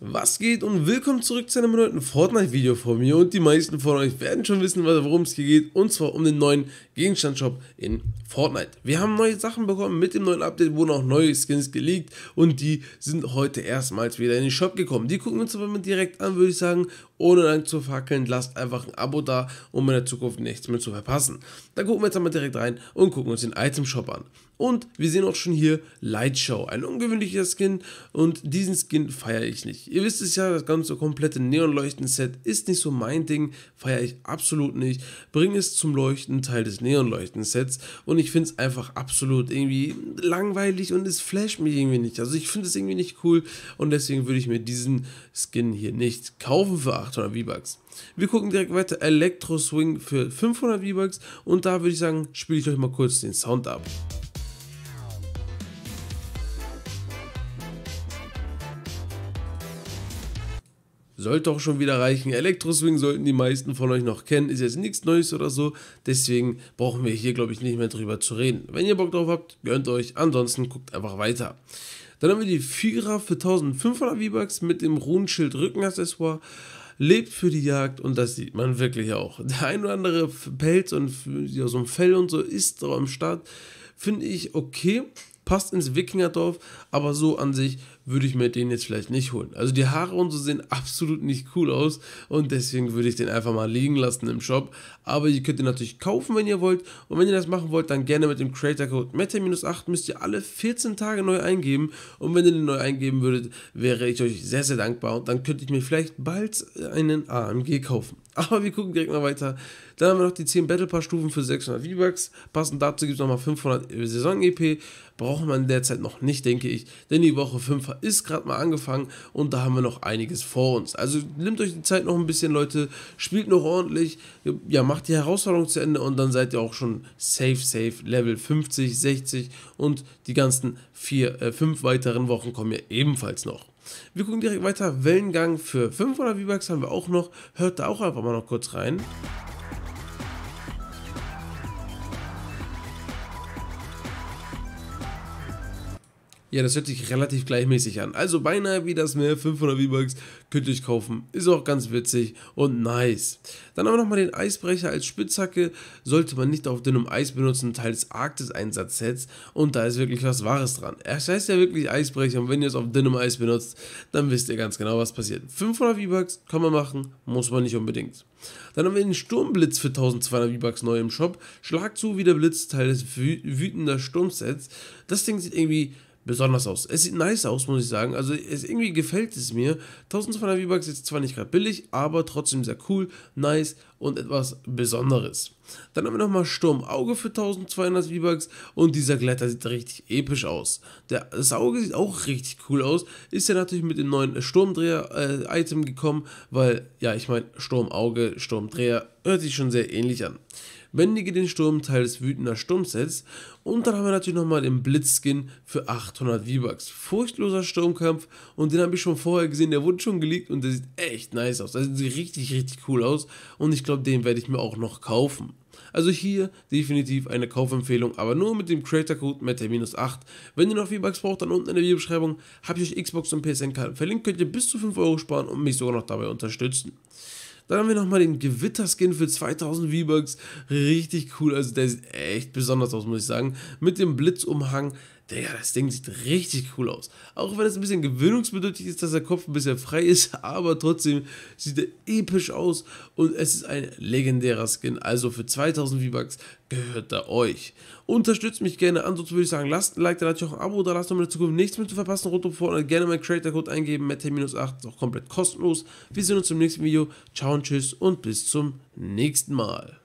Was geht und willkommen zurück zu einem neuen Fortnite-Video von mir und die meisten von euch werden schon wissen, worum es hier geht und zwar um den neuen Gegenstandshop in Fortnite. Wir haben neue Sachen bekommen, mit dem neuen Update wurden auch neue Skins geleakt und die sind heute erstmals wieder in den Shop gekommen. Die gucken wir uns aber mal direkt an, würde ich sagen, ohne lang zu fackeln, lasst einfach ein Abo da, um in der Zukunft nichts mehr zu verpassen. Dann gucken wir jetzt einmal direkt rein und gucken uns den Item Shop an. Und wir sehen auch schon hier Lightshow, ein ungewöhnlicher Skin und diesen Skin feiere ich nicht. Ihr wisst es ja, das ganze komplette Neonleuchten-Set ist nicht so mein Ding, feiere ich absolut nicht. Bring es zum Leuchten, Teil des Neonleuchten-Sets und ich finde es einfach absolut irgendwie langweilig und es flasht mich irgendwie nicht. Also ich finde es irgendwie nicht cool und deswegen würde ich mir diesen Skin hier nicht kaufen für 800 V-Bucks. Wir gucken direkt weiter, Electro Swing für 500 V-Bucks und da würde ich sagen, spiele ich euch mal kurz den Sound ab. Sollte auch schon wieder reichen. Elektroswing sollten die meisten von euch noch kennen. Ist jetzt nichts Neues oder so. Deswegen brauchen wir hier, glaube ich, nicht mehr drüber zu reden. Wenn ihr Bock drauf habt, gönnt euch. Ansonsten guckt einfach weiter. Dann haben wir die Vierer für 1500 V-Bucks mit dem Runenschild Rückenaccessoire. Lebt für die Jagd und das sieht man wirklich auch. Der ein oder andere Pelz und ja, so ein Fell und so ist da am Start. Finde ich okay passt ins Wikingerdorf, aber so an sich würde ich mir den jetzt vielleicht nicht holen. Also die Haare und so sehen absolut nicht cool aus und deswegen würde ich den einfach mal liegen lassen im Shop. Aber ihr könnt ihn natürlich kaufen, wenn ihr wollt. Und wenn ihr das machen wollt, dann gerne mit dem Creator Code META-8 müsst ihr alle 14 Tage neu eingeben. Und wenn ihr den neu eingeben würdet, wäre ich euch sehr, sehr dankbar. Und dann könnte ich mir vielleicht bald einen AMG kaufen. Aber wir gucken direkt mal weiter. Dann haben wir noch die 10 Battle Pass Stufen für 600 V-Bucks. Passend dazu gibt es nochmal 500 Saison-EP. Braucht man derzeit noch nicht, denke ich. Denn die Woche 5 ist gerade mal angefangen und da haben wir noch einiges vor uns. Also nehmt euch die Zeit noch ein bisschen, Leute. Spielt noch ordentlich. Ja, macht die Herausforderung zu Ende und dann seid ihr auch schon safe, safe. Level 50, 60 und die ganzen 4, äh, 5 weiteren Wochen kommen ja ebenfalls noch. Wir gucken direkt weiter. Wellengang für 500 V-Bucks haben wir auch noch. Hört da auch einfach mal noch kurz rein. Ja, das hört sich relativ gleichmäßig an. Also beinahe wie das mehr, 500 V-Bucks könnt ihr euch kaufen. Ist auch ganz witzig und nice. Dann haben wir nochmal den Eisbrecher als Spitzhacke. Sollte man nicht auf dünnem Eis benutzen, Teil des Arktis-Einsatzsets. Und da ist wirklich was Wahres dran. Es heißt ja wirklich Eisbrecher und wenn ihr es auf dünnem Eis benutzt, dann wisst ihr ganz genau, was passiert. 500 V-Bucks kann man machen, muss man nicht unbedingt. Dann haben wir den Sturmblitz für 1200 V-Bucks neu im Shop. Schlag zu wie der Blitz, Teil des wütender Sturmsets. Das Ding sieht irgendwie besonders aus. Es sieht nice aus, muss ich sagen. Also es, irgendwie gefällt es mir. 1200 V-Bucks ist zwar nicht gerade billig, aber trotzdem sehr cool, nice und etwas Besonderes. Dann haben wir nochmal Sturmauge für 1200 V-Bucks und dieser Glätter sieht richtig episch aus. Der, das Auge sieht auch richtig cool aus. Ist ja natürlich mit dem neuen Sturmdreher-Item äh, gekommen, weil, ja, ich meine, Sturmauge, Sturmdreher hört sich schon sehr ähnlich an. Bändige den Sturm, Teil des wütender Sturmsets. Und dann haben wir natürlich nochmal den Blitzskin für 800 V-Bucks. Furchtloser Sturmkampf und den habe ich schon vorher gesehen, der wurde schon geleakt und der sieht echt nice aus. Der sieht richtig, richtig cool aus und ich glaube, den werde ich mir auch noch kaufen. Also hier definitiv eine Kaufempfehlung, aber nur mit dem Creator Code META-8. Wenn ihr noch V-Bucks braucht, dann unten in der Videobeschreibung habe ich euch Xbox und PSN-Karten verlinkt, könnt ihr bis zu 5 Euro sparen und mich sogar noch dabei unterstützen. Dann haben wir nochmal den Gewitterskin für 2000 V-Bucks. Richtig cool. Also der sieht echt besonders aus, muss ich sagen. Mit dem Blitzumhang. Digga, das Ding sieht richtig cool aus. Auch wenn es ein bisschen gewöhnungsbedürftig ist, dass der Kopf ein bisschen frei ist, aber trotzdem sieht er episch aus und es ist ein legendärer Skin. Also für 2000 V-Bucks gehört er euch. Unterstützt mich gerne, ansonsten würde ich sagen, lasst ein Like, dann natürlich auch ein Abo da, lasst um in der Zukunft nichts mehr zu verpassen rund um Fortnite. Gerne meinen Creator Code eingeben, Meta-8, ist auch komplett kostenlos. Wir sehen uns im nächsten Video. Ciao und tschüss und bis zum nächsten Mal.